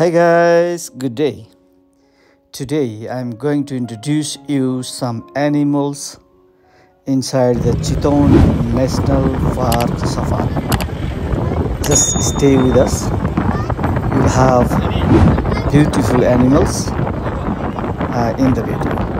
Hi guys, good day. Today I'm going to introduce you some animals inside the Chiton National Park Safari. Just stay with us. You'll have beautiful animals uh, in the video.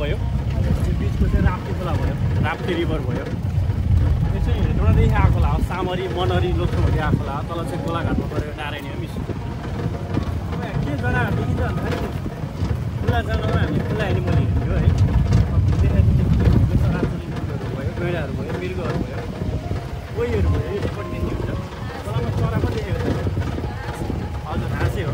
भयो? त्यो बिचको चाहिँ राप्ती खोला भयो। Rapti river भयो। यो चाहिँ हेटौँडादेखि आएको खोला हो सामरी मनरी लोकसभा आएको खोला हो तल चाहिँ गोलाघाटमा परेको नारायणी हो मिस। के जग्गाहरू देखिन्छ भन्दाखेरि खुल्ला जग्गामा हामीले खुल्ला एनिमल हिँड्यो है राप्ती भयो गैँडाहरू भयो मृगहरू भयो। कोहीहरू भयो यो सबै देखिन्छ। तलमा चरा पनि देखेको छ हजुर हाँसै हो।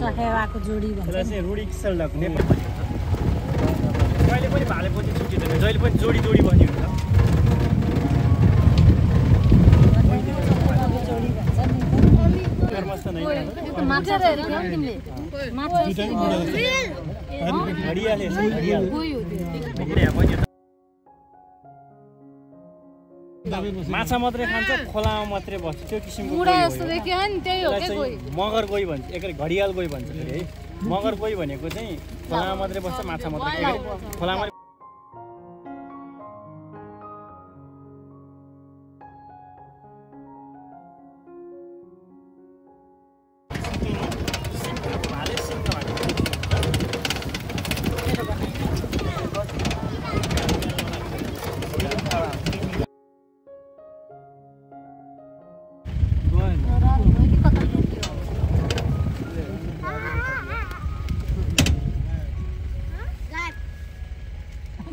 चखेवाको जोडी भन्छ। चाहिँ सेल्डक नेपाली जहिले पनि भालेपछि छुट्टिँदैन जहिले पनि जोडी जोडी बनी हुन्छ घडियाल घडियाल। माछा मात्रै खान्छ खोलामा मात्रै बस्छ। त्यो किसिमको मगर गोही भन्छ एक घडियाल गोही भन्छ फेरि है। मगर गोही भनेको चाहिँ खोलामा मात्रै बस्छ माछा मात्रै खोलामा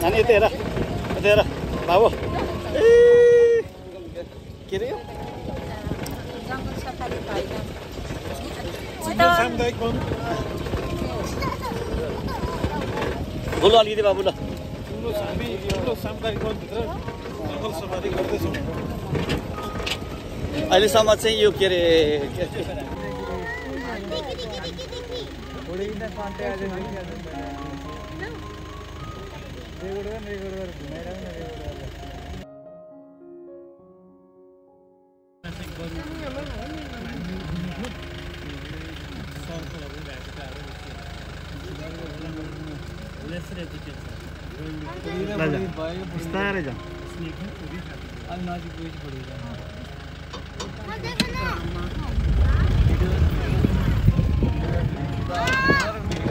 अनि यता हेर यता हेर बाबु ए के अरे यो बोल्नु अलिकति बाबु ल। हामी जङ्गल गर्दैछौँ अहिलेसम्म चाहिँ यो के अरे के बिस्तर है जा अन्नाज कोई पड़ी जा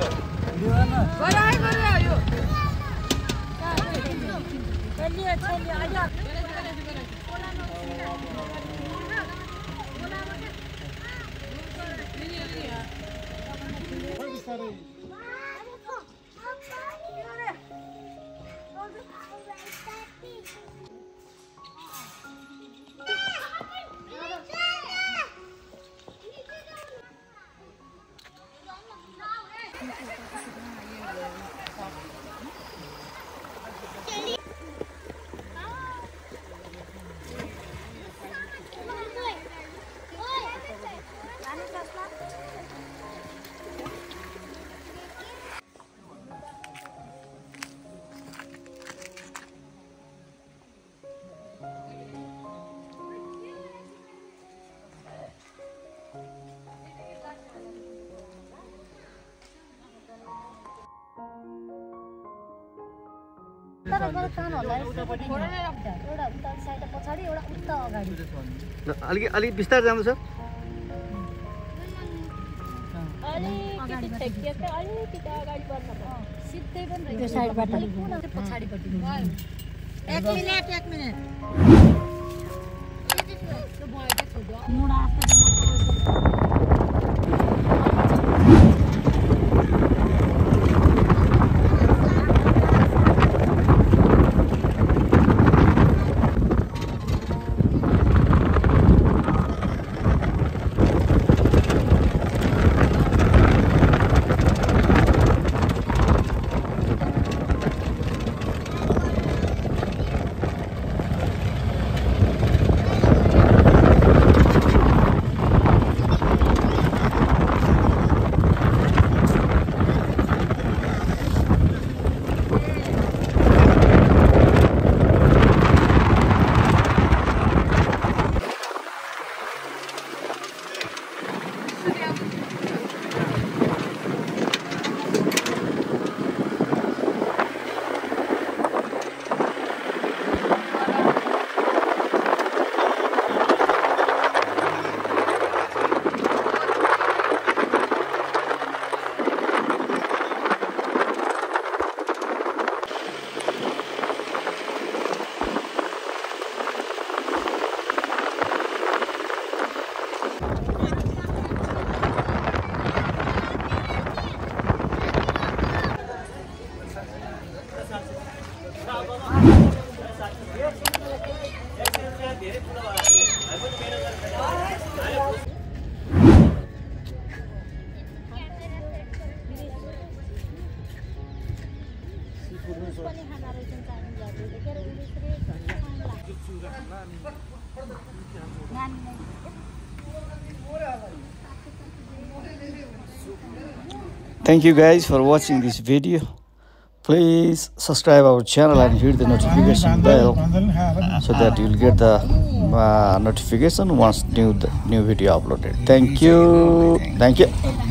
बड़ा है। बड़ा है यो कर लिया अच्छा लिया आ जा अलिक अलिक बिस्तारै जानु छ। सिधै पनि त्यो साइडबाट पछाडिपट्टि नानीलाई Thank you guys for watching this video. Please subscribe our channel and hit the notification bell so that you'll get the uh, notification once new new video uploaded. Thank you. Thank you.